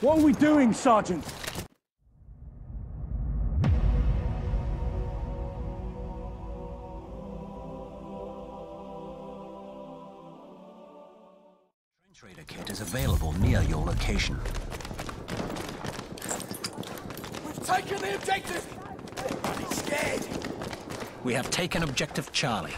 What are we doing, Sergeant? Trench Raider kit is available near your location. We've taken the objective! Everybody's scared! We have taken objective Charlie.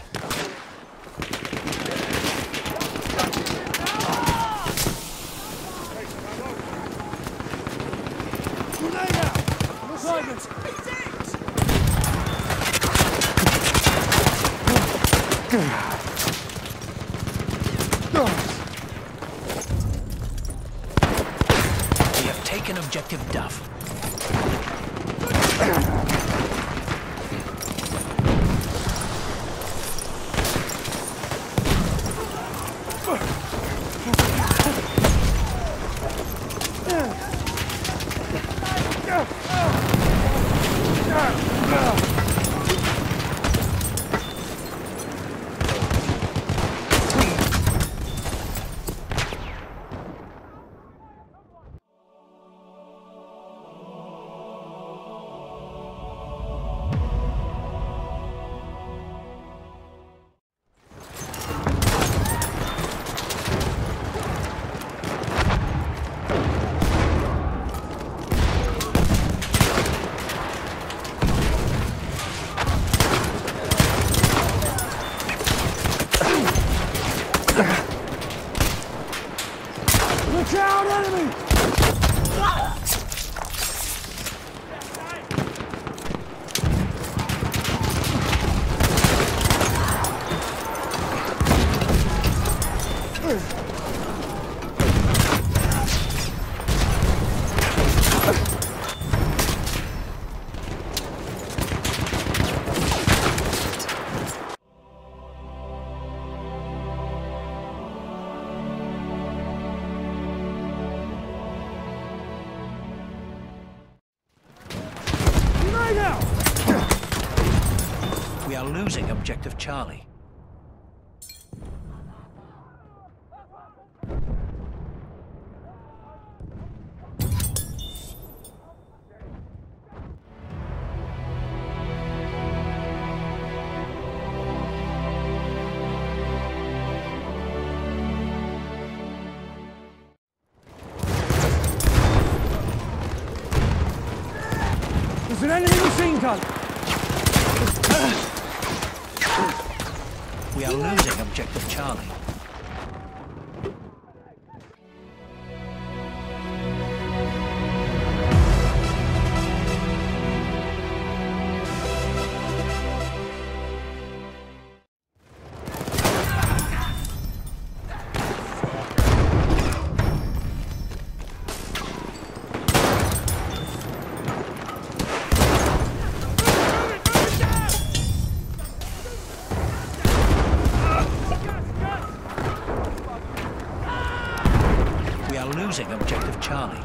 Grenade We are losing objective Charlie. Are losing objective Charlie.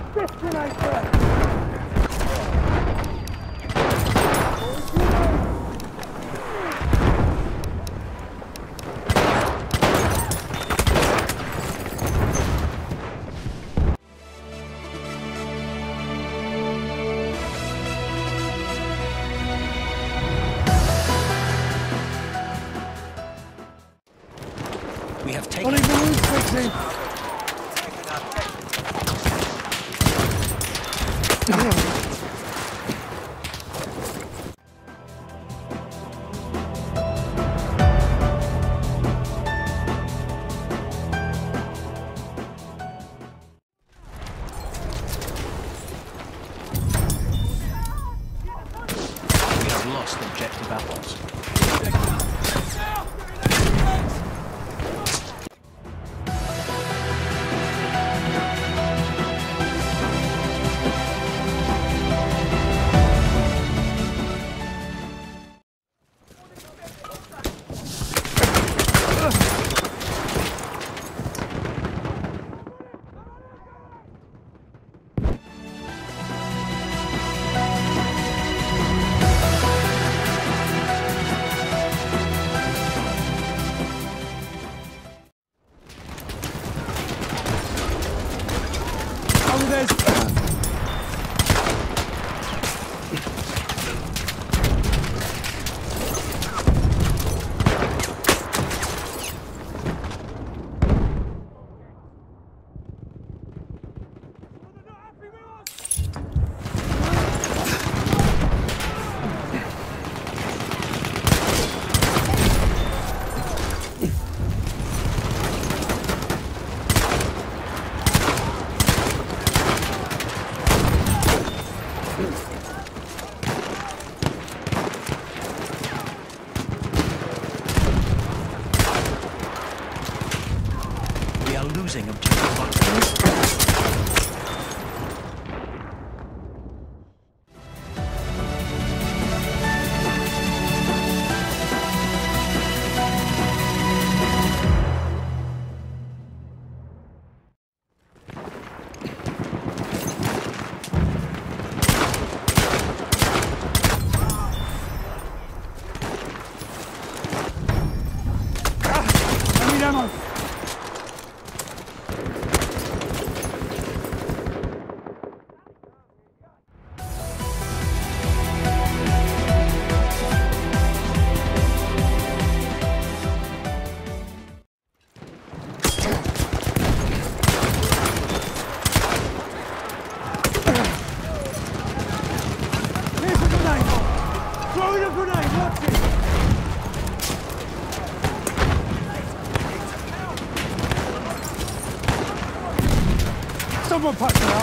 We Martinez. Someone punch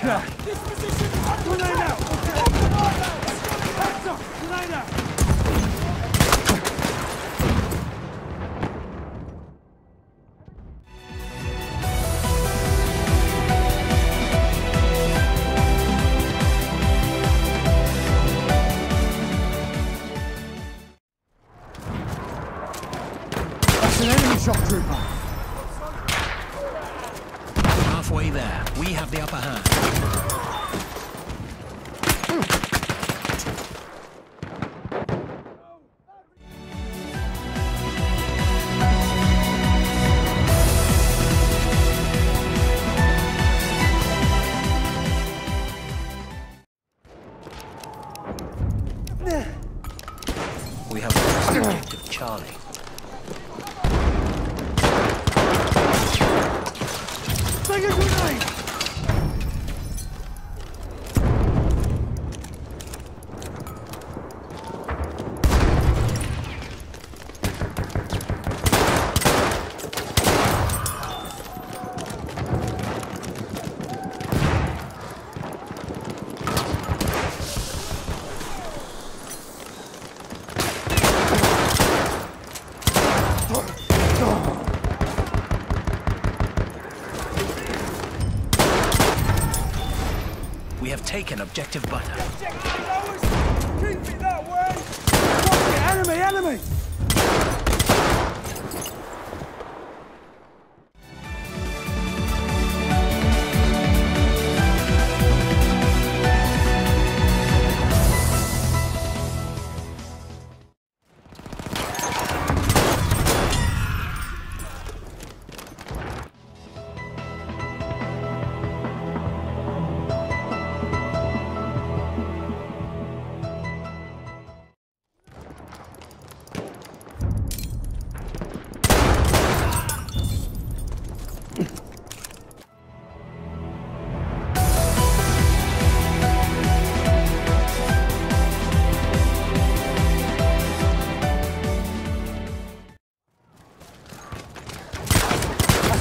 Grenade out. Hector. That's an enemy shock trooper. There. We have the upper hand. We have lost objective Charlie. Take a grenade! Taken objective butter. Way! Enemy, enemy!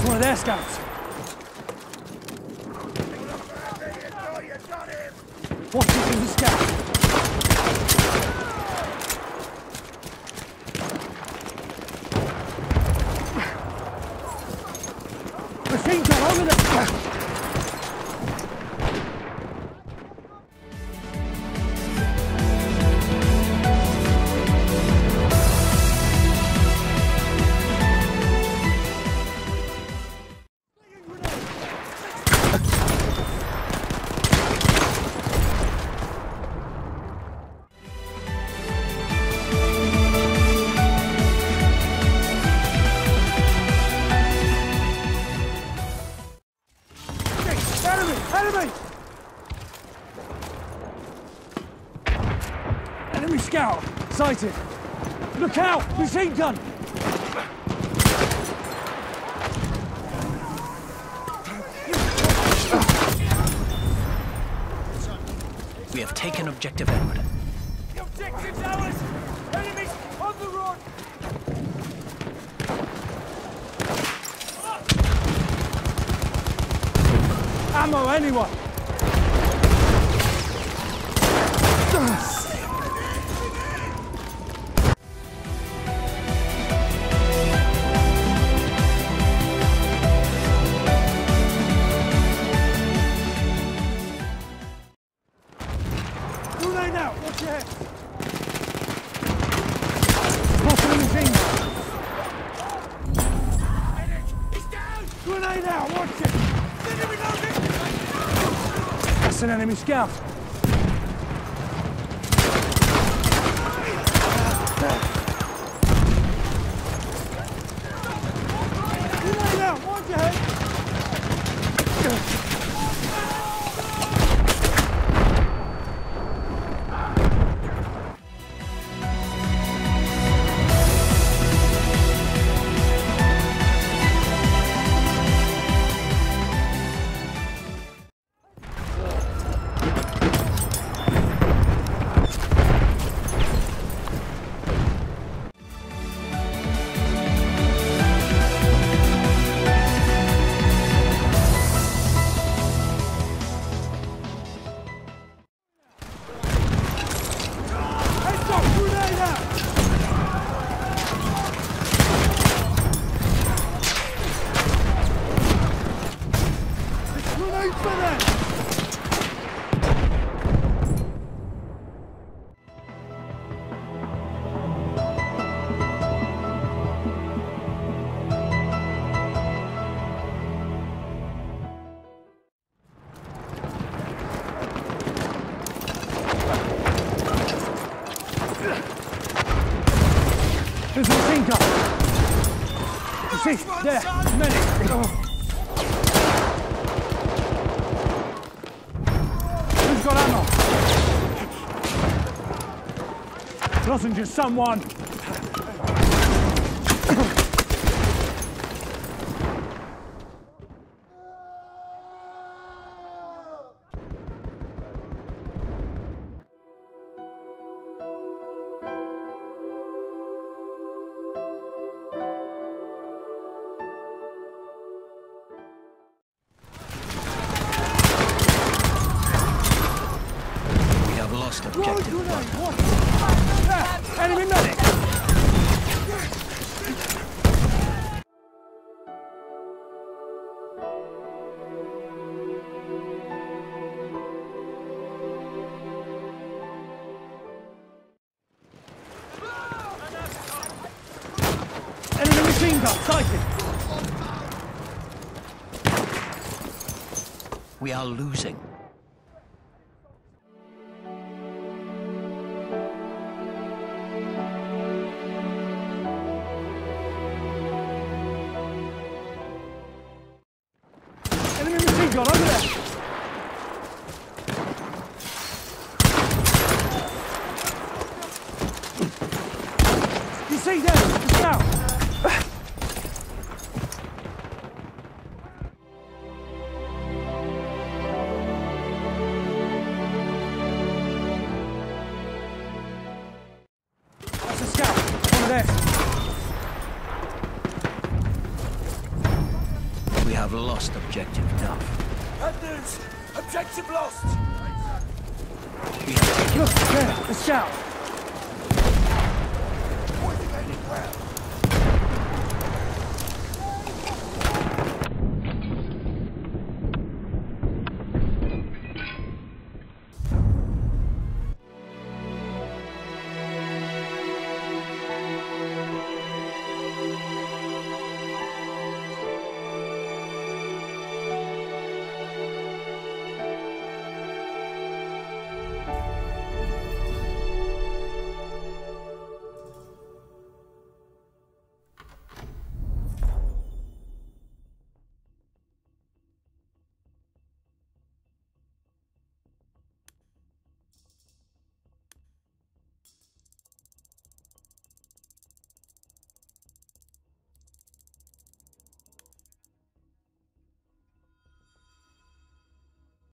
One of their scouts. Watch it from the scout. Sighted! Look out! Machine gun! We have taken objective Edward. The objective's ours! Enemies on the! Ammo, anyone! Enemy scout! Grenade out! Watch your head! You see, there, medic! Oh. Who's got ammo? Lozenges, someone! Sighted! We are losing. Enemy machine gun over there! News! Objective lost! We have taken Look, there, the. Pointing well.